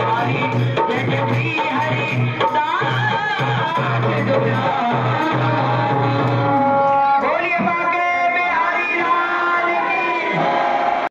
हरी जग भी हरी।